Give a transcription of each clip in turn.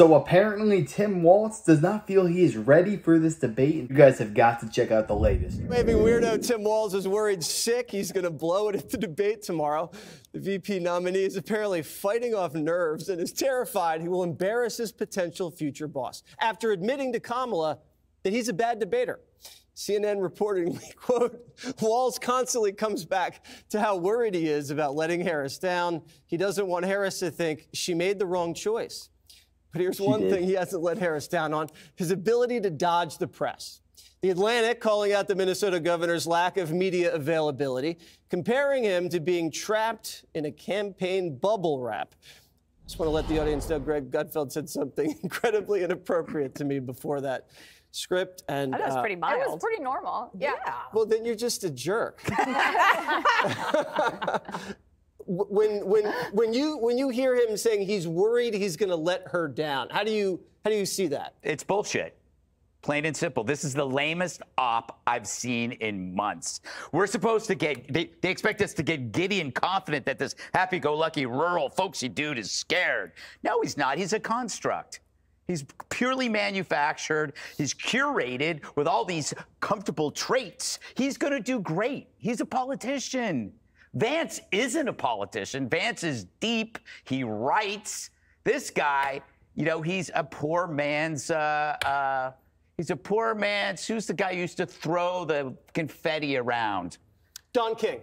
So apparently Tim Walz does not feel he is ready for this debate. You guys have got to check out the latest. Maybe weirdo Tim Walz is worried sick. He's going to blow it at the debate tomorrow. The VP nominee is apparently fighting off nerves and is terrified he will embarrass his potential future boss after admitting to Kamala that he's a bad debater. CNN reportedly, quote, Walz constantly comes back to how worried he is about letting Harris down. He doesn't want Harris to think she made the wrong choice. But here's She one did. thing he hasn't let Harris down on his ability to dodge the press. The Atlantic calling out the Minnesota governor's lack of media availability, comparing him to being trapped in a campaign bubble wrap. Just want to let the audience know Greg Gutfeld said something incredibly inappropriate to me before that script. And That was uh, pretty It mild. was pretty normal. Yeah. well, then you're just a jerk. when when when you when you hear him saying he's worried he's going to let her down, how do you how do you see that? It's bullshit. Plain and simple. This is the lamest op I've seen in months. We're supposed to get, they, they expect us to get giddy and confident that this happy go lucky, rural, folksy dude is scared. No, he's not. He's a construct. He's purely manufactured. He's curated with all these comfortable traits. He's going to do great. He's a politician. Vance isn't a politician. Vance is deep. He writes. This guy, you know, he's a poor man's. Uh, uh, he's a poor man's. Who's the guy who used to throw the confetti around? Don King.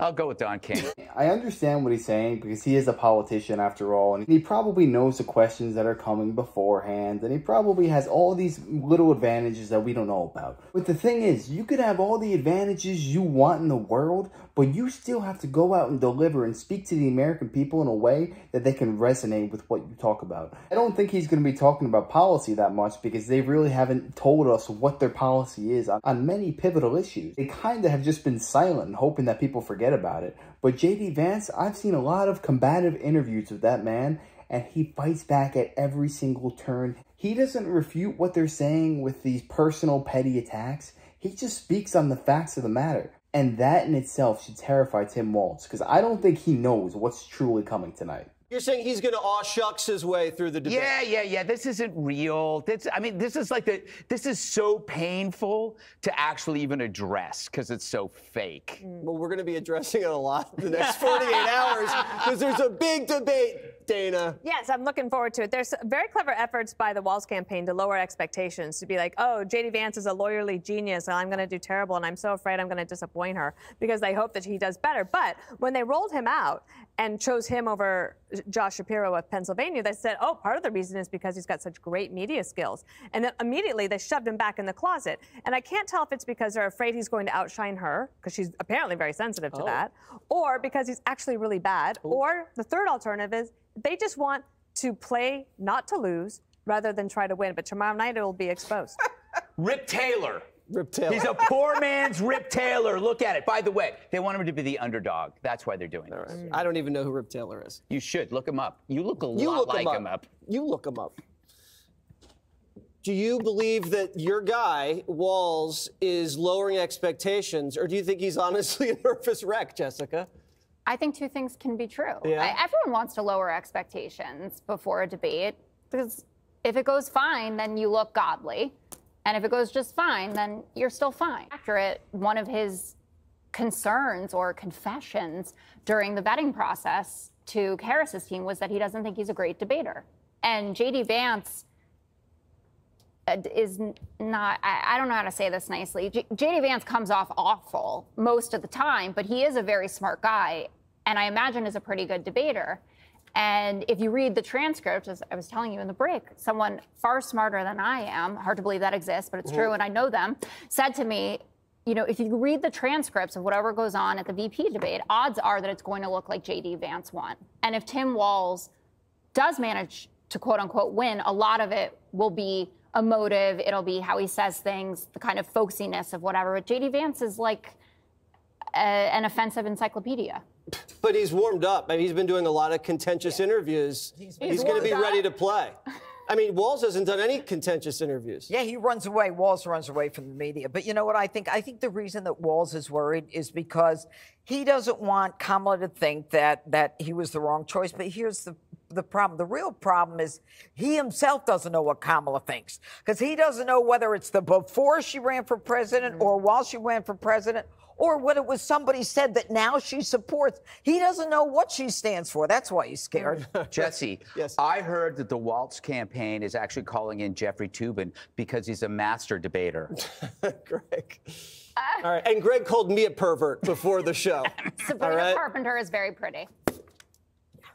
I'll go with Don King. I understand what he's saying because he is a politician after all, and he probably knows the questions that are coming beforehand, and he probably has all these little advantages that we don't know about. But the thing is, you could have all the advantages you want in the world, but you still have to go out and deliver and speak to the American people in a way that they can resonate with what you talk about. I don't think he's going to be talking about policy that much because they really haven't told us what their policy is on, on many pivotal issues. They kind of have just been silent, hoping that people forget about it. But JD Vance, I've seen a lot of combative interviews with that man, and he fights back at every single turn. He doesn't refute what they're saying with these personal petty attacks. He just speaks on the facts of the matter. And that in itself should terrify Tim Walz, because I don't think he knows what's truly coming tonight. You're saying he's going to aw shucks his way through the debate. Yeah, yeah, yeah. This isn't real. This, I mean, this is like the. This is so painful to actually even address because it's so fake. Mm. Well, we're going to be addressing it a lot in the next 48 hours because there's a big debate, Dana. Yes, I'm looking forward to it. There's very clever efforts by the Walz campaign to lower expectations, to be like, oh, JD Vance is a lawyerly genius and I'm going to do terrible and I'm so afraid I'm going to disappoint her because they hope that he does better. But when they rolled him out and chose him over Josh Shapiro of Pennsylvania, they said, oh, part of the reason is because he's got such great media skills. And then immediately they shoved him back in the closet. And I can't tell if it's because they're afraid he's going to outshine her, because she's apparently very sensitive to Oh. that, or because he's actually really bad, or the third alternative is they just want to play not to lose rather than try to win. But tomorrow night it will be exposed. Rip Taylor. Rip Taylor. He's a poor man's Rip Taylor. Look at it. By the way, they want him to be the underdog. That's why they're doing this. I don't even know who Rip Taylor is. You should look him up. You look a You lot look like him, up. him up. You look him up. Do you believe that your guy, Walz, is lowering expectations, or do you think he's honestly a nervous wreck, Jessica? I think two things can be true. Yeah? I, everyone wants to lower expectations before a debate because if it goes fine, then you look godly. And if it goes just fine, then you're still fine. Accurate, one of his concerns or confessions during the vetting process to Harris's team was that he doesn't think he's a great debater. And JD Vance uh, is not, I don't know how to say this nicely. JD Vance comes off awful most of the time, but he is a very smart guy, and I imagine is a pretty good debater. And if you read the transcript, as I was telling you in the break, someone far smarter than I am, hard to believe that exists, but it's true, mm-hmm. and I know them, said to me, you know, if you read the transcripts of whatever goes on at the VP debate, odds are that it's going to look like JD Vance won. And if Tim Walz does manage to quote unquote win, a lot of it will be emotive. It'll be how he says things, the kind of folksiness of whatever. But JD Vance is like a, an offensive encyclopedia. But he's warmed up. I mean, he's been doing a lot of contentious interviews. He's, going to be warmed ready to play. I mean, Walz hasn't done any contentious interviews. Yeah, he runs away. Walz runs away from the media. But you know what I think? I think the reason that Walz is worried is because he doesn't want Kamala to think that that he was the wrong choice. But here's the the problem. The real problem is he himself doesn't know what Kamala thinks because he doesn't know whether it's the before she ran for president Mm-hmm. or while she ran for president or what it was somebody said that now she supports. He doesn't know what she stands for. That's why he's scared. Jesse, Yes. I heard that the Walz campaign is actually calling in Jeffrey Toobin because he's a master debater. Greg. Uh, All right. And Greg called me a pervert before the show. Sabrina right. Carpenter is very pretty.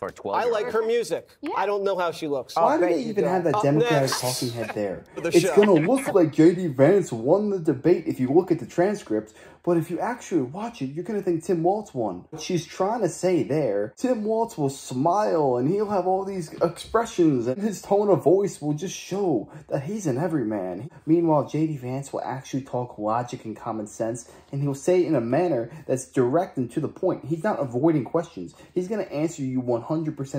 For 12 I like her music. I don't know how she looks. Why oh, do they you even have that Up Democratic next. talking head there? the It's gonna look like JD Vance won the debate if you look at the transcript, but if you actually watch it, you're gonna think Tim Walz won. What she's trying to say there, Tim Walz will smile and he'll have all these expressions and his tone of voice will just show that he's an everyman. Meanwhile, JD Vance will actually talk logic and common sense and he'll say it in a manner that's direct and to the point. He's not avoiding questions. He's gonna answer you 100%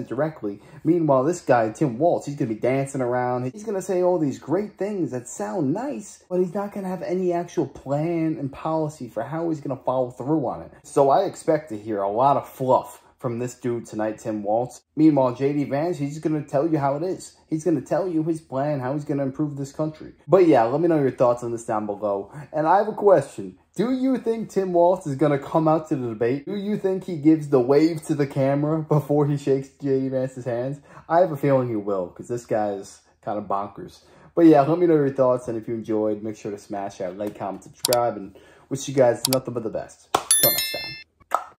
directly. Meanwhile, this guy, Tim Walz, he's gonna be dancing around. He's gonna say all these great things that sound nice, but he's not gonna have any actual plan and policy for how he's gonna follow through on it. So I expect to hear a lot of fluff from this dude tonight, Tim Walz. Meanwhile, JD Vance, he's going to tell you how it is. He's going to tell you his plan, how he's going to improve this country. But yeah, let me know your thoughts on this down below. And I have a question. Do you think Tim Walz is going to come out to the debate? Do you think he gives the wave to the camera before he shakes JD Vance's hands? I have a feeling he will, because this guy is kind of bonkers. But yeah, let me know your thoughts, and if you enjoyed, make sure to smash that like, comment, subscribe, and wish you guys nothing but the best. Till next time.